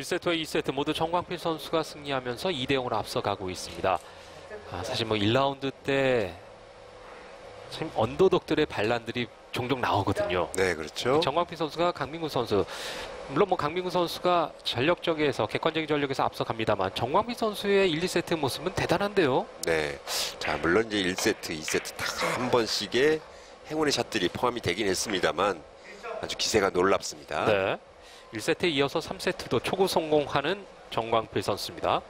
1세트와 2세트 모두 정광필 선수가 승리하면서 2대 0으로 앞서가고 있습니다. 아, 사실 뭐 1라운드 때참 언더독들의 반란들이 종종 나오거든요. 네, 그렇죠. 정광필 선수가 강민구 선수 물론 뭐 강민구 선수가 전력적에서 객관적인 전력에서 앞서갑니다만 정광필 선수의 1, 2세트 모습은 대단한데요. 네. 자, 물론 이제 1세트, 2세트 다한 번씩의 행운의 샷들이 포함이 되긴 했습니다만 아주 기세가 놀랍습니다. 네. 1세트에 이어서 3세트도 초구 성공하는 정광필 선수입니다.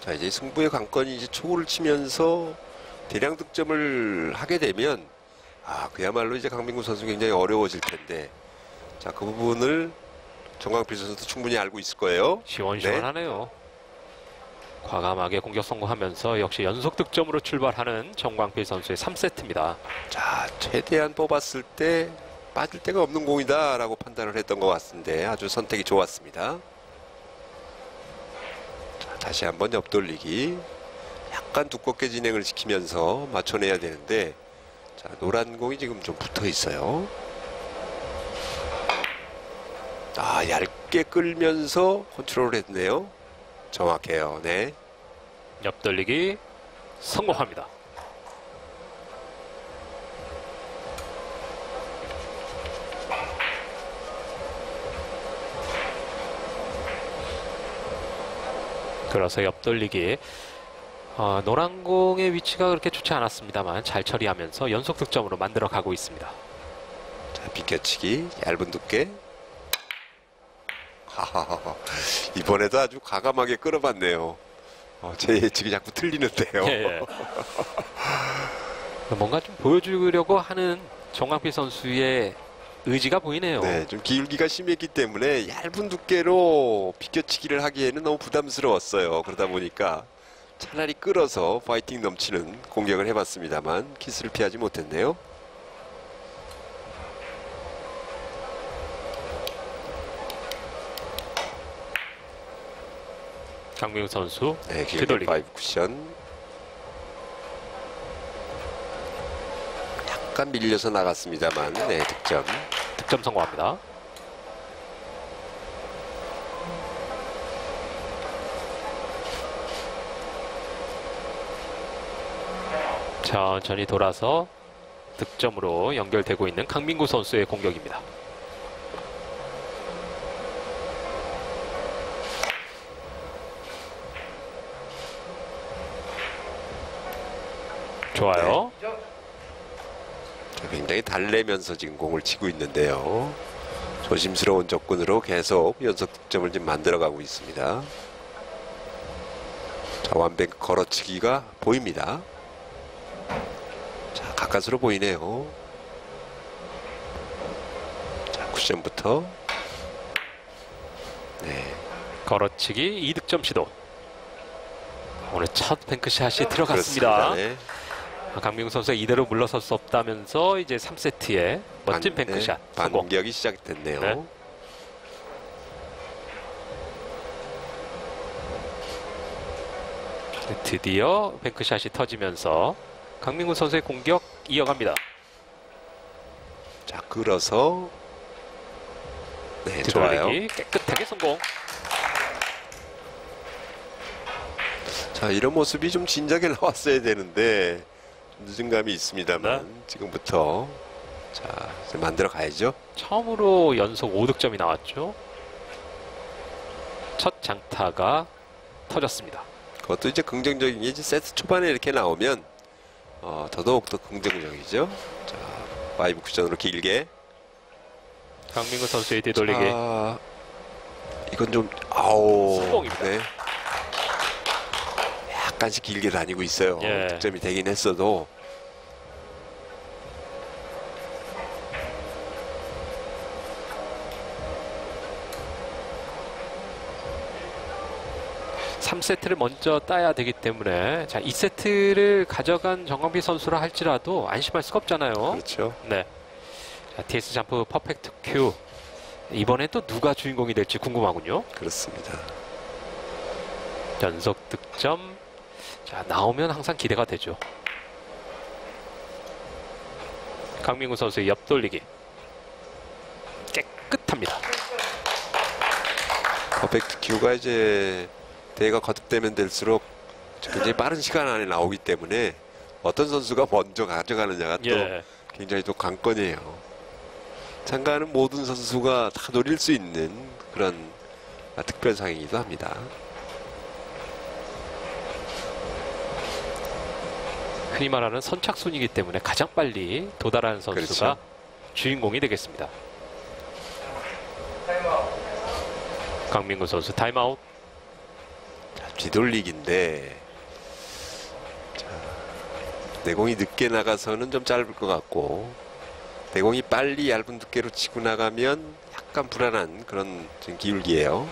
자, 이제 승부의 관건이 이제 초구를 치면서 대량 득점을 하게 되면 아, 그야말로 이제 강민구 선수 굉장히 어려워질 텐데 자, 그 부분을 정광필 선수도 충분히 알고 있을 거예요. 시원시원하네요. 과감하게 공격 성공하면서 역시 연속 득점으로 출발하는 정광필 선수의 3세트입니다. 자, 최대한 뽑았을 때 빠질 데가 없는 공이다라고 판단을 했던 것 같은데 아주 선택이 좋았습니다. 자, 다시 한번 옆돌리기. 약간 두껍게 진행을 시키면서 맞춰내야 되는데 자, 노란 공이 지금 좀 붙어 있어요. 아, 얇게 끌면서 컨트롤을 했네요. 정확해요. 네. 옆돌리기 성공합니다. 들어서 옆돌리기 어, 노란 공의 위치가 그렇게 좋지 않았습니다만 잘 처리하면서 연속 득점으로 만들어 가고 있습니다. 자, 비껴치기 얇은 두께. 하하하. 이번에도 아주 과감하게 끌어봤네요. 어, 제 예측이 자꾸 틀리는데요. 예, 예. 뭔가 좀 보여주려고 하는 정광필 선수의 의지가 보이네요. 네, 좀 기울기가 심했기 때문에 얇은 두께로 비껴치기를 하기에는 너무 부담스러웠어요. 그러다 보니까 차라리 끌어서 파이팅 넘치는 공격을 해봤습니다만 키스를 피하지 못했네요. 강민구 선수 네, 뒤돌리기. Five 쿠션. 약간 밀려서 나갔습니다만, 네, 득점. 득점 성공합니다. 천천히 돌아서 득점으로 연결되고 있는 강민구 선수의 공격입니다. 좋아요. 자, 굉장히 달래면서 지금 공을 치고 있는데요. 조심스러운 접근으로 계속 연속 득점을 지금 만들어가고 있습니다. 자, 완백 걸어치기가 보입니다. 자, 가까스로 보이네요. 자, 쿠션부터. 네, 걸어치기 2득점 시도. 오늘 첫 뱅크샷이 들어갔습니다. 그렇습니다. 네. 강민구 선수가 이대로 물러설 수 없다면서 이제 3세트에 멋진 반- 뱅크샷 네, 성공. 반격이 시작됐네요. 네. 드디어 뱅크샷이 터지면서 강민구 선수의 공격 이어갑니다. 자, 끌어서. 네, 좋아요. 깨끗하게 성공. 자 이런 모습이 좀 진작에 나왔어야 되는데 늦은 감이 있습니다만 네. 지금부터 자 만들어 가야죠. 처음으로 연속 5득점이 나왔죠. 첫 장타가 터졌습니다. 그것도 이제 긍정적인 게 이제 세트 초반에 이렇게 나오면 어, 더더욱 더 긍정적이죠. 자 Five 쿠션으로 길게. 강민구 선수의 뒤돌리기 자, 이건 좀 아우 성공입니다. 네. 약간씩 길게 다니고 있어요. 예. 득점이 되긴 했어도 3세트를 먼저 따야 되기 때문에 자 2세트를 가져간 정광필 선수라 할지라도 안심할 수가 없잖아요. 그렇죠. 네. 자, TS 점프 퍼펙트 큐. 이번에 또 누가 주인공이 될지 궁금하군요. 그렇습니다. 연속 득점. 자, 나오면 항상 기대가 되죠. 강민구 선수의 옆돌리기. 깨끗합니다. 임팩트 큐가 이제 대회가 거듭되면 될수록 굉장히 빠른 시간 안에 나오기 때문에 어떤 선수가 먼저 가져가느냐가 또 예. 굉장히 또 관건이에요. 참가하는 모든 선수가 다 노릴 수 있는 그런 아, 특별상이기도 합니다. 흔히 말하는 선착순이기 때문에 가장 빨리 도달하는 선수가 그렇죠. 주인공이 되겠습니다. 강민구 선수 타임아웃. 자, 뒤돌리기인데 자, 내공이 늦게 나가서는 좀 짧을 것 같고 내공이 빨리 얇은 두께로 치고 나가면 약간 불안한 그런 지금 기울기예요.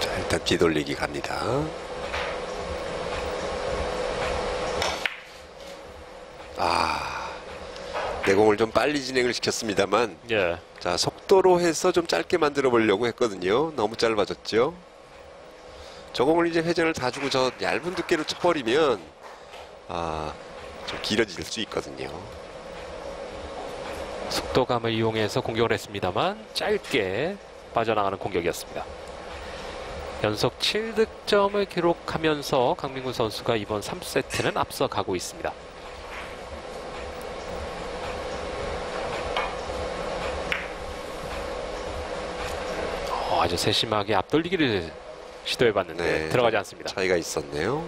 자 일단 뒤돌리기 갑니다. 내공을 좀 빨리 진행을 시켰습니다만 예. 자 속도로 해서 좀 짧게 만들어 보려고 했거든요. 너무 짧아졌죠. 저공을 이제 회전을 다 주고 저 얇은 두께로 쳐버리면 아 좀 길어질 수 있거든요. 속도감을 이용해서 공격을 했습니다만 짧게 빠져나가는 공격이었습니다. 연속 7득점을 기록하면서 강민구 선수가 이번 3세트는 앞서가고 있습니다. 아주 세심하게 앞돌리기를 시도해봤는데 네. 들어가지 않습니다. 차이가 있었네요.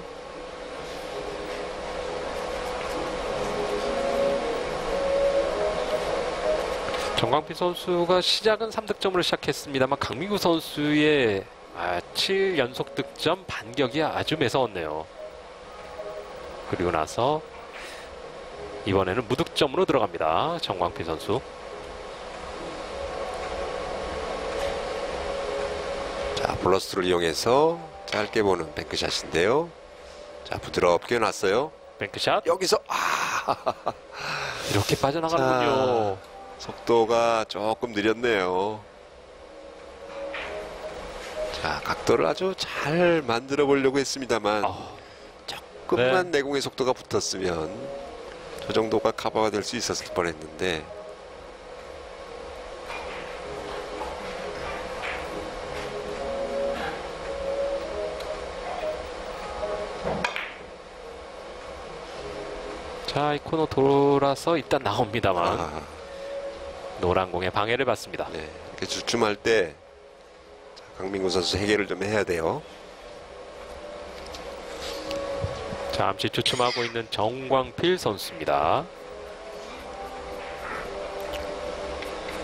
정광필 선수가 시작은 3득점으로 시작했습니다만 강민구 선수의 아, 7연속 득점 반격이 아주 매서웠네요. 그리고 나서 이번에는 무득점으로 들어갑니다. 정광필 선수. 자 블러스트를 이용해서 짧게 보는 뱅크샷인데요. 자 부드럽게 놨어요. 뱅크샷 여기서 아 이렇게 빠져나가는군요. 속도가 조금 느렸네요. 자, 각도를 아주 잘 만들어 보려고 했습니다만 아, 조금만 내공의 속도가 붙었으면 저 정도가 커버가 될 수 있었을 뻔했는데 자, 이 코너 돌아서 일단 나옵니다만 아, 노란 공에 방해를 받습니다. 네, 이렇게 주춤할 때 자, 강민구 선수 해결을 좀 해야 돼요. 잠시 주춤하고 있는 정광필 선수입니다.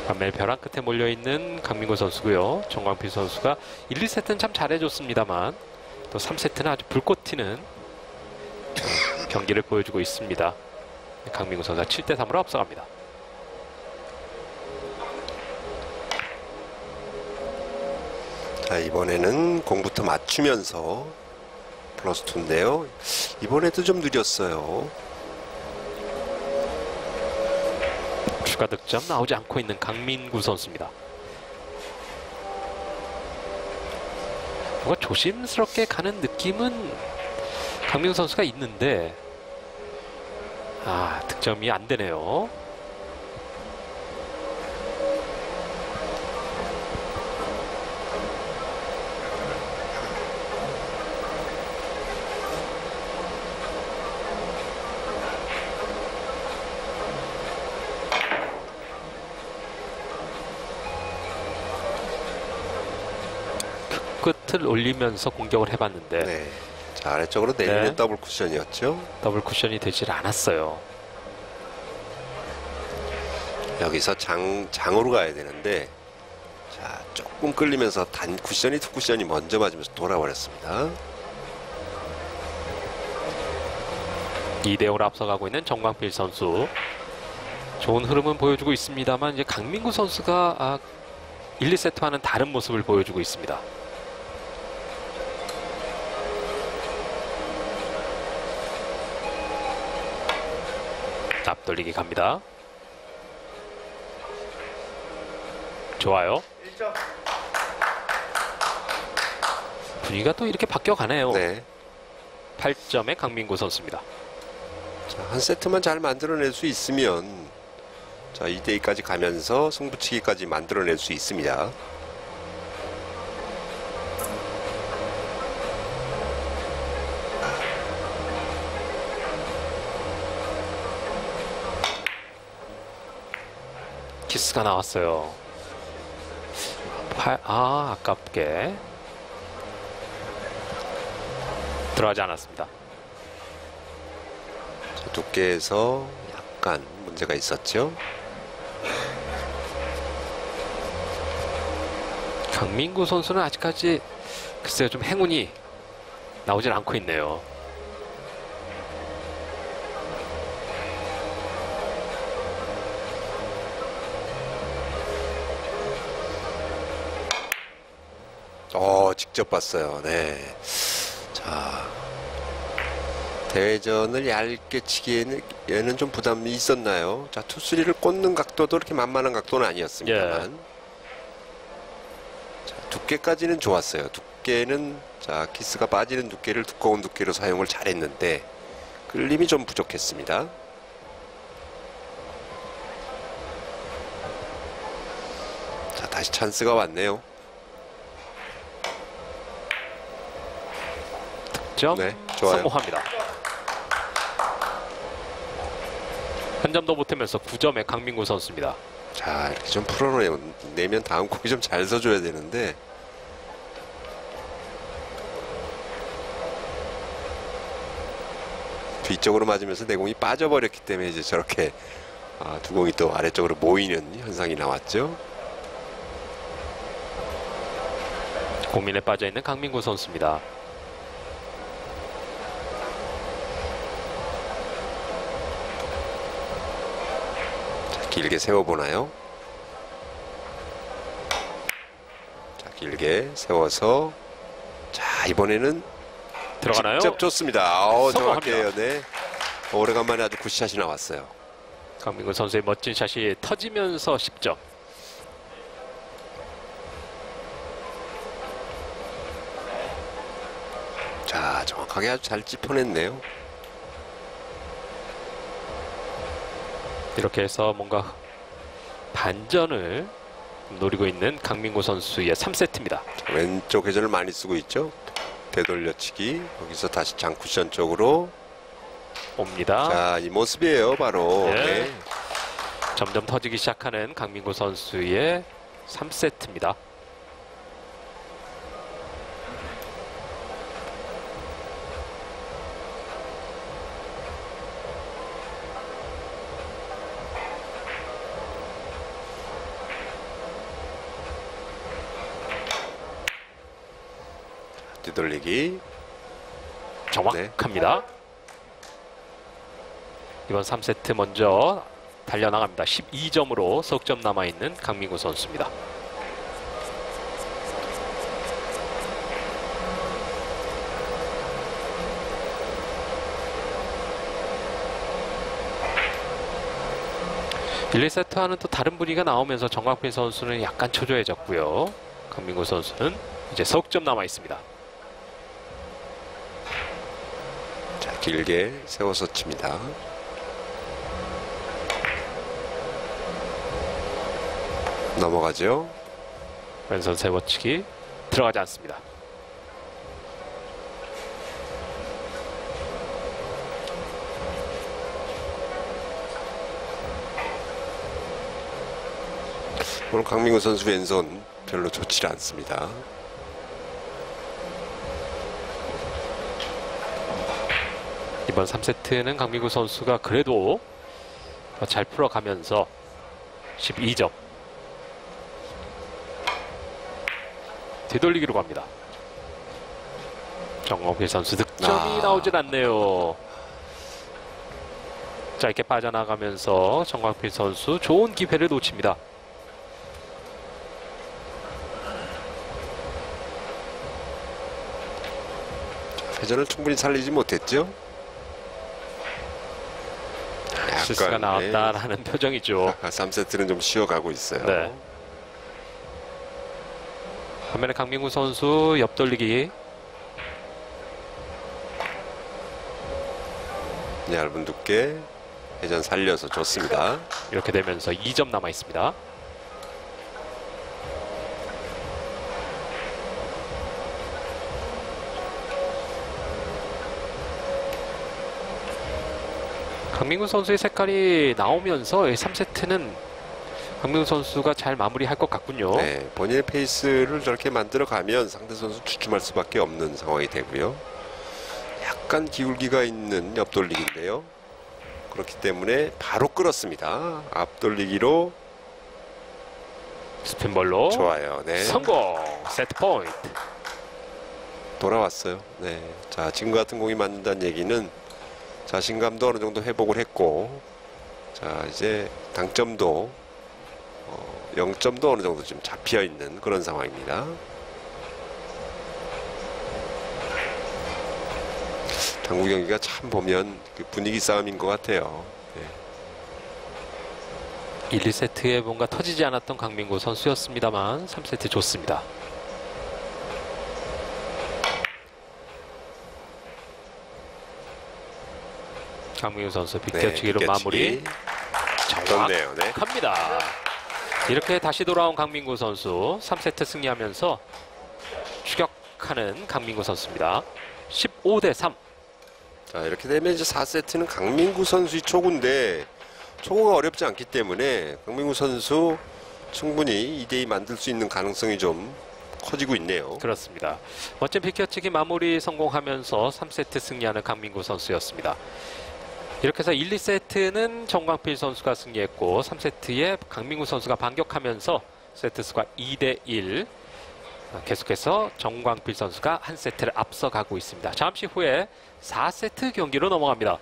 반면 벼랑 끝에 몰려있는 강민구 선수고요. 정광필 선수가 1, 2세트는 참 잘해줬습니다만 또 3세트는 아주 불꽃 튀는 경기를 보여주고 있습니다. 강민구 선수가 7대 3으로 앞서갑니다. 자, 이번에는 공부터 맞추면서 플러스 2인데요. 이번에도 좀 느렸어요. 추가 득점 나오지 않고 있는 강민구 선수입니다. 뭔가 조심스럽게 가는 느낌은 강민구 선수가 있는데 아 득점이 안 되네요. 끝을 올리면서 공격을 해봤는데 네. 자, 아래쪽으로 내리면 네. 더블 쿠션이었죠. 더블 쿠션이 되질 않았어요. 여기서 장, 장으로 가야 되는데 자 조금 끌리면서 단 쿠션이 two 쿠션이 먼저 맞으면서 돌아버렸습니다. 2대 0으로 앞서가고 있는 정광필 선수. 좋은 흐름은 보여주고 있습니다만 이제 강민구 선수가 아, 1, 2세트와는 다른 모습을 보여주고 있습니다. 앞 돌리기 갑니다. 좋아요. 분위기가 또 이렇게 바뀌어 가네요. 네. 8점의 강민구 선수입니다. 자, 한 세트만 잘 만들어낼 수 있으면 자 2대2까지 가면서 승부치기까지 만들어낼 수 있습니다. 키스가 나왔어요. 팔, 아, 아깝게. 들어가지 않았습니다. 자, 두께에서 약간 문제가 있었죠. 강민구 선수는 아직까지 글쎄요 좀 행운이 나오질 않고 있네요. 직접 봤어요. 네. 자. 대회전을 얇게 치기에는 얘는 좀 부담이 있었나요? 자, 투수리를 꽂는 각도도 그렇게 만만한 각도는 아니었습니다만. 자, 두께까지는 좋았어요. 두께는 자, 키스가 빠지는 두께를 두꺼운 두께로 사용을 잘했는데 끌림이 좀 부족했습니다. 자, 다시 찬스가 왔네요. 점 네, 좋아요. 성공합니다. 한 점도 못하면서 9점의 강민구 선수입니다. 자 이렇게 좀 풀어내면 다음 곡이 좀 잘 써줘야 되는데 뒤쪽으로 맞으면서 내 공이 빠져버렸기 때문에 이제 저렇게 아, 두 공이 또 아래쪽으로 모이는 현상이 나왔죠. 고민에 빠져 있는 강민구 선수입니다. 길게 세워보나요? 자 길게 세워서 자 이번에는 들어가나요? 직접 좋습니다. 어. 정확해요. 네. 오래간만에 아주 굿샷이 나왔어요. 강민구 선수의 멋진 샷이 터지면서 10점. 자 정확하게 아주 잘 짚어냈네요. 이렇게 해서 뭔가 반전을 노리고 있는 강민구 선수의 3세트입니다. 자, 왼쪽 회전을 많이 쓰고 있죠. 되돌려치기 여기서 다시 장쿠션 쪽으로 옵니다. 자 이 모습이에요 바로 네. 네. 점점 터지기 시작하는 강민구 선수의 3세트입니다. 돌리기 정확합니다. 이번 3세트 먼저 달려나갑니다. 12점으로 석점 남아있는 강민구 선수입니다. 일 2세트와는 또 다른 분위기가 나오면서 정광필 선수는 약간 초조해졌고요. 강민구 선수는 이제 석점 남아 있습니다. 길게 세워서 칩니다. 넘어가죠. 왼손 세워치기 들어가지 않습니다. 오늘 강민구 선수 왼손 별로 좋지 않습니다. 이번 3세트는 강민구 선수가 그래도 잘 풀어가면서 12점 되돌리기로 갑니다. 정범필 선수 득점이 아. 나오질 않네요. 짧게 빠져나가면서 정광필 선수 좋은 기회를 놓칩니다. 회전을 충분히 살리지 못했죠. 실수가 약간, 나왔다라는 표정이죠. 네. 3세트는 좀 쉬어가고 있어요. 네. 반면에 강민구 선수 옆돌리기 얇은 두께 회전 살려서 좋습니다. 이렇게 되면서 2점 남아 있습니다. 강민구 선수의 색깔이 나오면서 3세트는 강민구 선수가 잘 마무리할 것 같군요. 네, 본인의 페이스를 저렇게 만들어 가면 상대 선수 주춤할 수밖에 없는 상황이 되고요. 약간 기울기가 있는 옆돌리기인데요. 그렇기 때문에 바로 끌었습니다. 앞돌리기로 스핀볼로 좋아요. 네. 성공 세트 포인트. 돌아왔어요. 네. 자, 지금 같은 공이 맞는다는 얘기는 자신감도 어느 정도 회복을 했고, 자, 이제 당점도, 어, 0점도 어느 정도 좀 잡혀 있는 그런 상황입니다. 당구 경기가 참 보면 그 분위기 싸움인 것 같아요. 네. 1, 2세트에 뭔가 터지지 않았던 강민구 선수였습니다만 3세트 좋습니다. 강민구 선수 빅터치기로 네, 마무리. 네. 정확합니다. 이렇게 다시 돌아온 강민구 선수 3세트 승리하면서 추격하는 강민구 선수입니다. 15 대 3. 자, 이렇게 되면 이제 4세트는 강민구 선수의 초구인데 초구가 어렵지 않기 때문에 강민구 선수 충분히 2대2 만들 수 있는 가능성이 좀 커지고 있네요. 그렇습니다. 멋진 비켜치기 마무리 성공하면서 3세트 승리하는 강민구 선수였습니다. 이렇게 해서 1, 2세트는 정광필 선수가 승리했고 3세트에 강민구 선수가 반격하면서 세트 수가 2대 1. 계속해서 정광필 선수가 한 세트를 앞서가고 있습니다. 잠시 후에 4세트 경기로 넘어갑니다.